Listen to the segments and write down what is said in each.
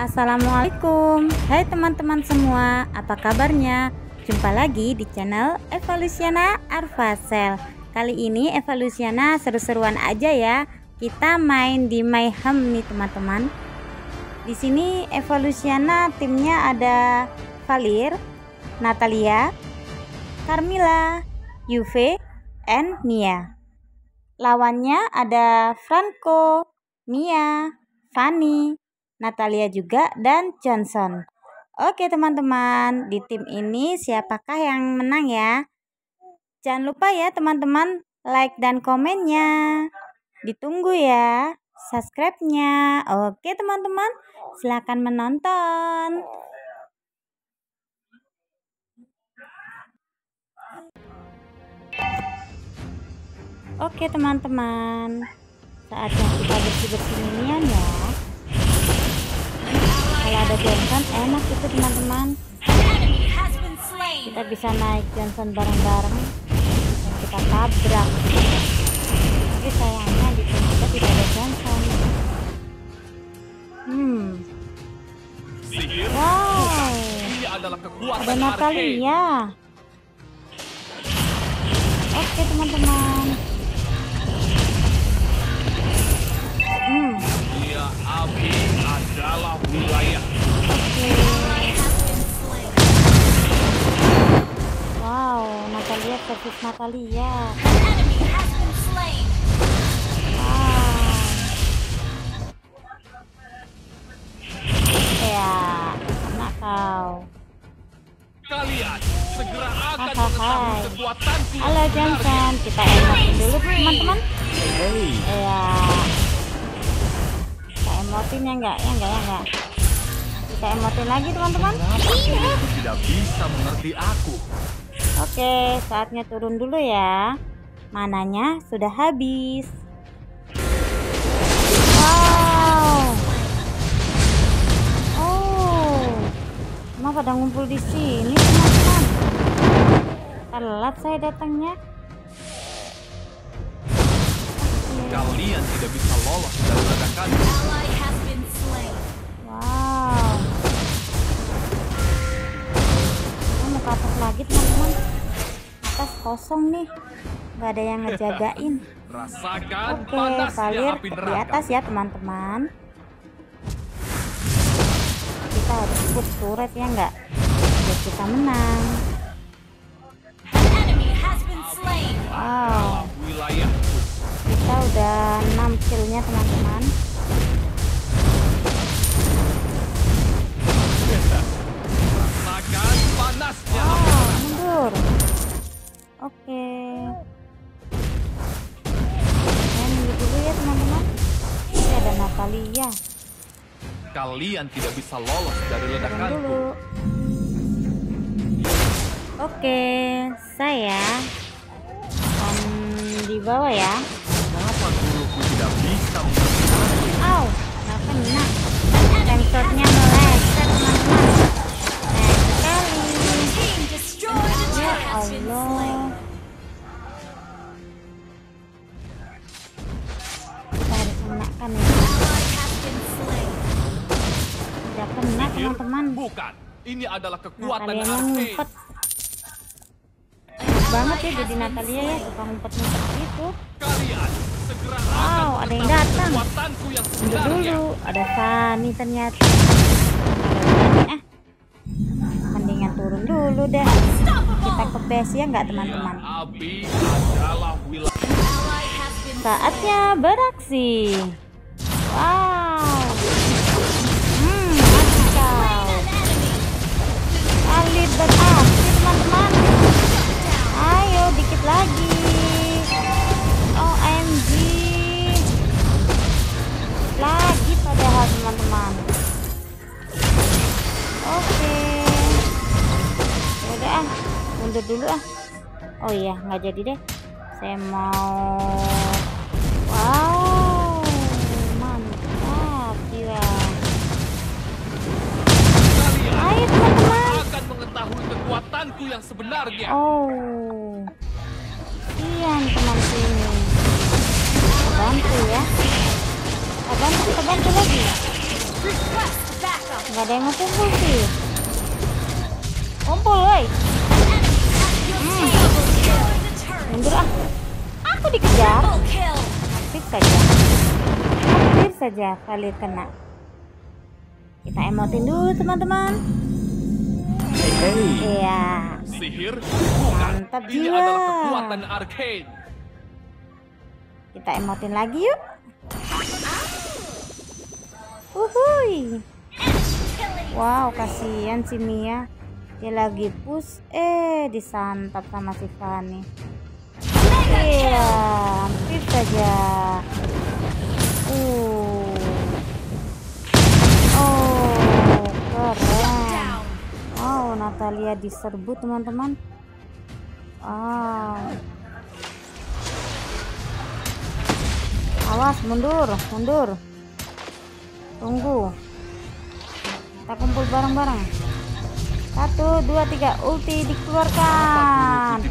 Assalamualaikum. Hai teman-teman semua Apa kabarnya? Jumpa lagi di channel Evolusiana Arvasel Kali ini Evolusiana seru-seruan aja ya. Kita main di Mayhem nih teman-teman. Di sini Evolusiana timnya ada Valir, Natalia, Carmilla, Yuve, and Mia Lawannya ada Franco, Mia, Fanny, Natalia juga, dan Johnson. Oke teman-teman, di tim ini siapakah yang menang ya? Jangan lupa ya teman-teman, like dan komennya. Ditunggu ya, subscribe-nya. Oke teman-teman, silahkan menonton. Oke teman-teman, saatnya kita bersih-bersih minion ya kalau ada Johnson enak itu teman-teman. Kita bisa naik Johnson bareng-bareng. Dan kita tabrak. Tapi sayangnya di sini kita tidak ada Johnson. Hmm. Wow. Ada Natalia versus Natalia. Wow. Ya, kau. Kalian segera akan Hahaha. mengetahui kekuatanku. yang Halo. Johnson, kita emotin dulu teman-teman. Hey, Ya. Kita emotin ya enggak? Ya enggak, ya enggak. Kita emotin lagi teman-teman. aku tidak bisa mengerti aku. Oke, saatnya turun dulu ya. Mananya sudah habis. Wow. Oh. Emang pada ngumpul di sini, teman-teman. Telat saya datangnya. Kalian tidak bisa lolos dari ledakan. Wow. Mau ke atas lagi, teman-teman. Atas kosong nih. Nggak ada yang ngejagain. Rasakan Oke, api di atas ya teman-teman. Kita harus push turret ya enggak? Biar kita menang. Wow, kita udah 6 killnya teman-teman. rasakan panasnya neraka. mundur. Oke. Saya mundur dulu ya teman-teman. Ini ada Natalia. Kalian tidak bisa lolos dari ledakanku. dulu. Oke, saya akan di bawah ya. Kenapa guruku tidak bisa mengerti aku? Aw, nggak kena. Sensornya meleset teman-teman. Nah, sekali. Ya Allah. Kita harus menakan ya. Tidak kena Pikir? teman-teman. Bukan. Ini adalah kekuatan arcane. ngumpet. Banget ya jadi Natalia ya suka ngumpet-ngumpet gitu. Kalian segera Wow, ada yang datang. yang Tunggu dulu, ada Fanny ternyata. Mendingan turun dulu deh. Kita ke base ya nggak teman-teman? Wilayah. Saatnya beraksi. Wow. Hmm, kau. Kali beraksi teman-teman. Ayo dikit lagi. OMG. Lagi padahal teman-teman. Oke. Mundur dulu ah. Oh iya, nggak jadi deh. Saya mau Wow, mantap ya. Ayo teman-teman. akan mengetahui kekuatanku yang sebenarnya. Oh, iya teman sini. Bantu ya. Kita bantu, kita bantu lagi. nggak ada yang mau kumpul sih kumpul woi mundur ah aku dikejar hampir saja hampir saja Valir kena kita emotin dulu teman-teman iya sihir? mantap jiwa adalah kekuatan arcane. kita emotin lagi yuk Uhuy. Wow, kasihan si Mia. Dia lagi push, eh disantap sama si Fanny. Iya, hampir saja. Uh. Oh, keren. Wow, Natalia diserbu teman-teman. Wow. Awas, mundur, mundur. Tunggu. Kita kumpul bareng-bareng. Satu, dua, tiga. Ulti dikeluarkan.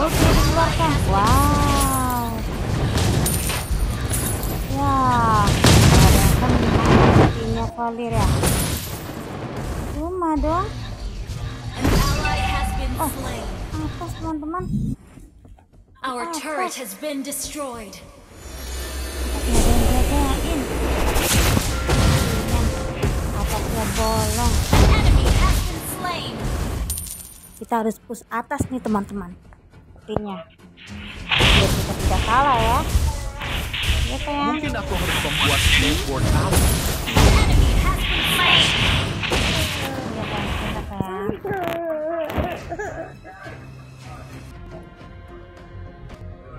Ulti dikeluarkan. Wow. Ya. Kena ultinya Valir ya. Cuma dong. Oh, atas teman-teman. Our turret has been destroyed. Atasnya bolong. Kita harus push atas nih teman-teman. Artinya biar kita tidak kalah ya. Ya sayang. Mungkin aku harus membuat skateboard out. Enemy has been slain.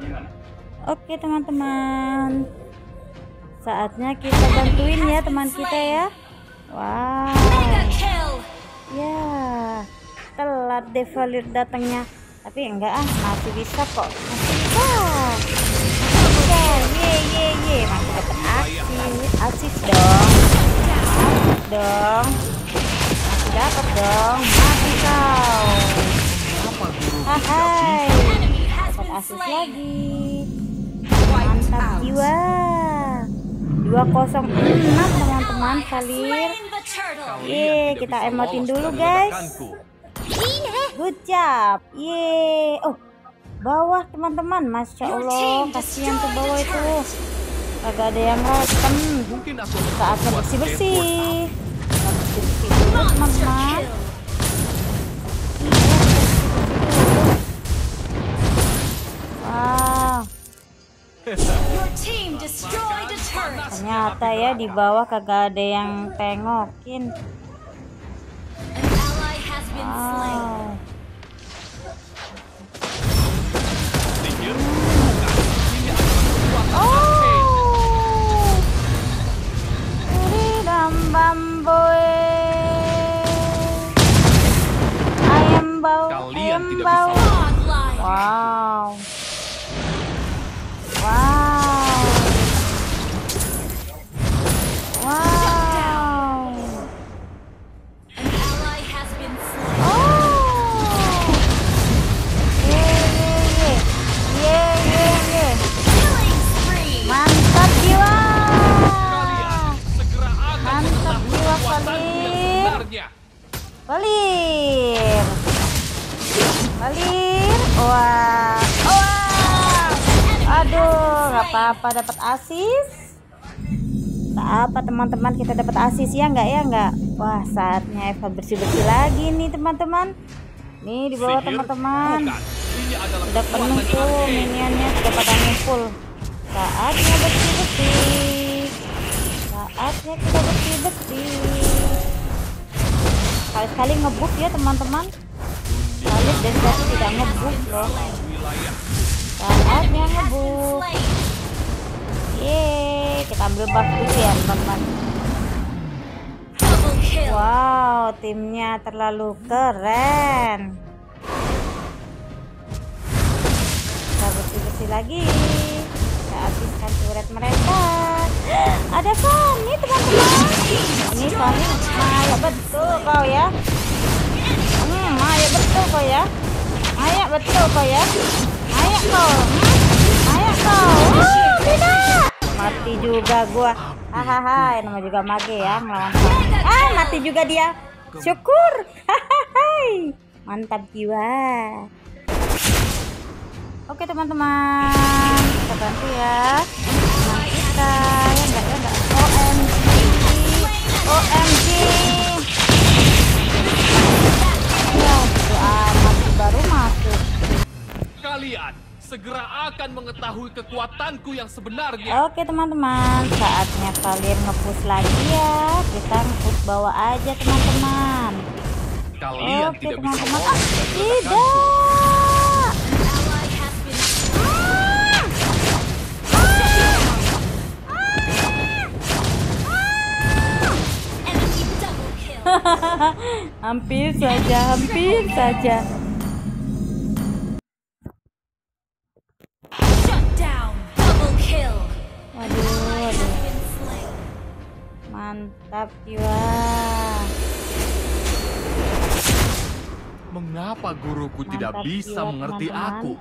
Ya. Oke teman-teman. Saatnya kita bantuin ya teman kita ya. Wow. Ya, telat deh Valir datangnya. Tapi enggak ah, masih bisa kok. Masih bisa. Bisa. Ye ye masih dapat asis. Asis dong. Asis dong. Masih dapat dong. Mati kau. Hai. Dapat asis lagi. Mantap jiwa. 206 teman-teman Valir. Slain the turtle. Ye, kita emotin dulu guys. Good job. Ye. Oh, bawah teman-teman. Masya Allah, kasihan tuh destroyed bawah itu. Kagak ada yang racem. Mungkin aku harus Saatnya membuat ternyata ya di bawah kagak ada yang tengokin. Wow. Bukan. Ini. Oh, Freedom Bamboy. Ayam bau, Kalian tidak bisa. Wow. Wow. Valir. Valir. Wah. Wah. Aduh, nggak apa-apa dapat asis. Tak apa teman-teman kita dapat asis ya nggak ya nggak. Wah saatnya Eva bersih-bersih lagi nih teman-teman. Nih di bawah teman-teman. Bukan. Ini adalah Udah penuh tuh arcane. minionnya sudah pada ngumpul. Saatnya bersih-bersih. Saatnya kita bersih-bersih. Sekali-sekali ngebuk ya teman-teman. Khalid dan Zaki tidak ngebuk loh. Saatnya ngebuk. Yeay, kita ambil buff dulu ya teman-teman. Wow, timnya terlalu keren. Kita bersih-bersih lagi. Kita habiskan turret mereka. Ada Fanny teman-teman. Ini Fanny Maya betul kau ya. Hmm, Maya betul kau ya. Maya betul kau ya. Maya kau. Maya kau. Oh. Mati juga gua. hahaha nama juga mage ya melawan ah mati juga dia syukur hahaha mantap jiwa oke teman-teman kita bantu ya teman kita OMG ya amat baru masuk Kalian segera akan mengetahui kekuatanku yang sebenarnya. Oke teman-teman, saatnya kalian ngepush lagi ya. Kita ngepush bawah aja teman-teman. Kalian Oke tidak bisa teman-teman. lolos Ah, tidak. hampir saja, hampir saja. Shut down. Double kill. Waduh. Mantap jiwa. Mengapa guruku tidak Mantap bisa jiwa, mengerti teman-teman. aku?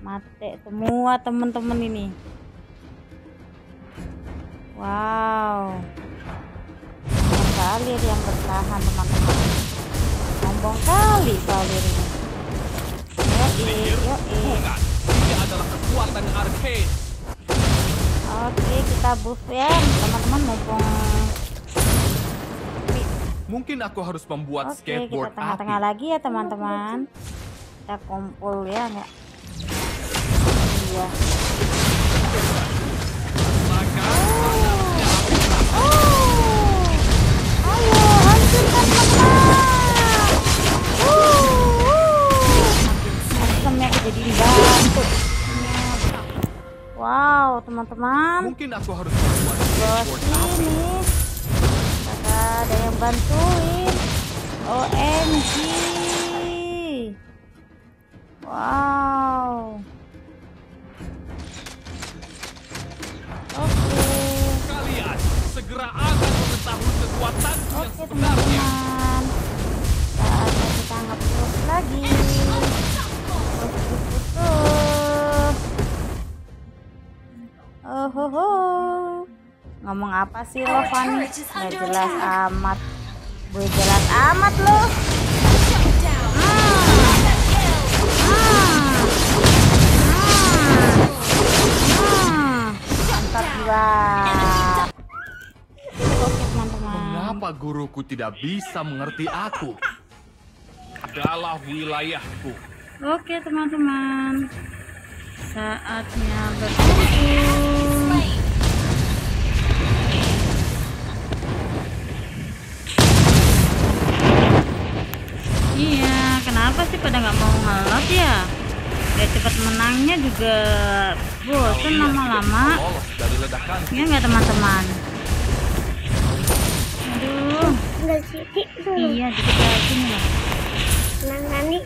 Mati semua teman-teman ini. Wow. Dia yang bertahan teman-teman. Sombong kali kali ini. Yoi, yoi. Bukan. Ini adalah kekuatan arcade. Oke, kita buff ya, teman-teman mumpung Mungkin aku harus membuat Oke, kita skateboard tengah-tengah api. lagi ya, teman-teman. Kita kumpul ya, enggak? Iya. Jadi bantu. Wow, teman-teman. Mungkin aku harus bos ini kakak ada yang bantuin. OMG wow. Oke. Kalian segera akan mengetahui kekuatanku yang oke sebenarnya. teman-teman. Saatnya kita nge-push lagi ngomong apa sih lo Fanny nggak jelas amat. Gue jelas amat lo. Mantap Mengapa guruku tidak bisa mengerti aku? Adalah wilayahku. oke teman-teman. Saatnya berkumpul kenapa sih pada nggak mau ngelot ya biar cepat menangnya juga bosan lama-lama dari ledakan. ya nggak teman-teman aduh Enggak sih, iya dikit lagi nih nangani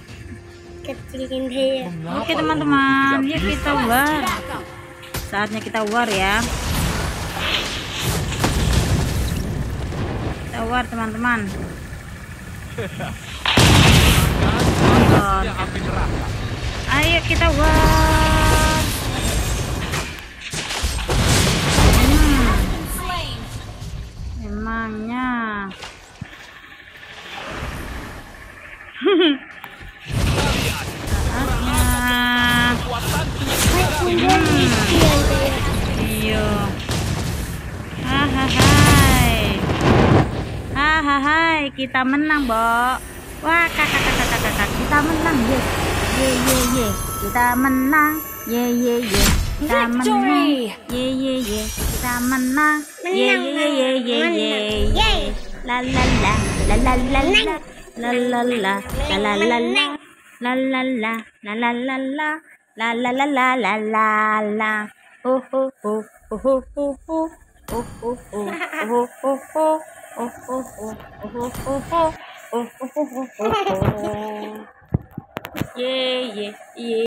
kecilin dia. Oke teman-teman, yuk kita war. Saatnya kita war ya. Kita war teman-teman. Ayo kita war. Hmm, sebenarnya. Iya. Kita menang, Bo. Wah, kakak kita menang, ye. Ye ye ye. Kita menang. Ye ye ye. Kita menang. Ye ye ye. Kita menang. Ye ye ye ye ye. La la la la la la la. La la la la la la la. La la la la la la la. La la la la la la la. Oh oh oh oh oh oh oh. Oh oh oh oh oh oh. Oh oh oh oh oh oh oh. Oh oh oh oh oh. Yeah yeah yeah.